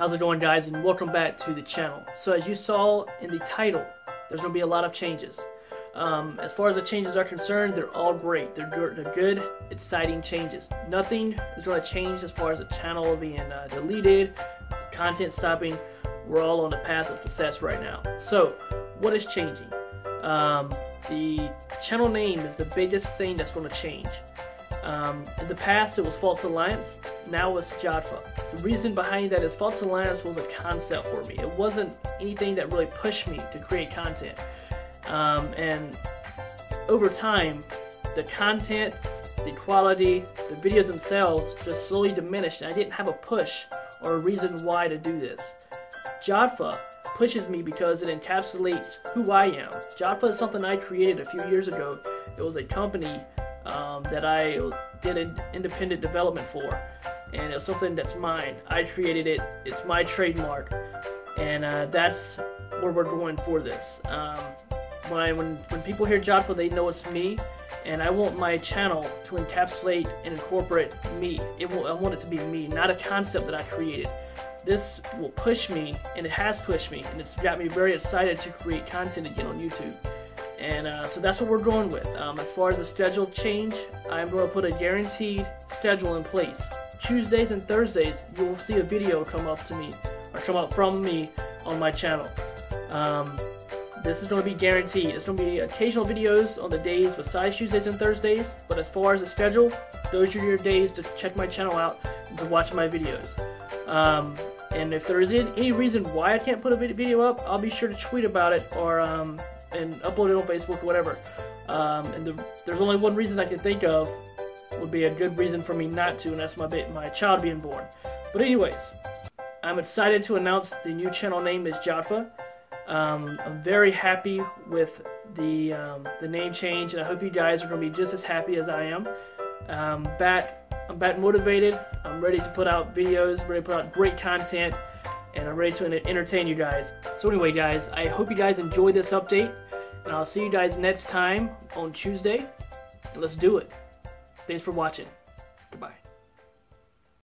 How's it going guys and welcome back to the channel. So as you saw in the title, there's going to be a lot of changes. Um, as far as the changes are concerned, they're all great. They're good, they're good exciting changes. Nothing is going to change as far as the channel being uh, deleted, content stopping. We're all on the path of success right now. So what is changing? Um, the channel name is the biggest thing that's going to change. Um, in the past, it was Faulks Alliance. Now it's JODEFA. The reason behind that is Faulks Alliance was a concept for me. It wasn't anything that really pushed me to create content. Um, and over time, the content, the quality, the videos themselves just slowly diminished. And I didn't have a push or a reason why to do this. JODEFA pushes me because it encapsulates who I am. JODEFA is something I created a few years ago. It was a company um, that I did an independent development for, and it's something that's mine. I created it. It's my trademark, and uh, that's where we're going for this. Um, when I when when people hear JODEFA, they know it's me, and I want my channel to encapsulate and incorporate me. It will, I want it to be me, not a concept that I created. This will push me, and it has pushed me, and it's got me very excited to create content again on YouTube. And uh, so that's what we're going with. Um, as far as the schedule change, I'm going to put a guaranteed schedule in place. Tuesdays and Thursdays, you will see a video come up to me, or come up from me on my channel. Um, this is going to be guaranteed. It's going to be occasional videos on the days besides Tuesdays and Thursdays, but as far as the schedule, those are your days to check my channel out and to watch my videos. Um, and if there is any reason why I can't put a video up, I'll be sure to tweet about it or um, and upload it on Facebook, whatever. Um, and the, there's only one reason I can think of would be a good reason for me not to, and that's my my child being born. But anyways, I'm excited to announce the new channel name is JODEFA. Um, I'm very happy with the um, the name change, and I hope you guys are going to be just as happy as I am. Um, back, I'm back motivated. I'm ready to put out videos, ready to put out great content and I'm ready to entertain you guys. So anyway guys, I hope you guys enjoy this update and I'll see you guys next time on Tuesday. Let's do it. Thanks for watching. Goodbye.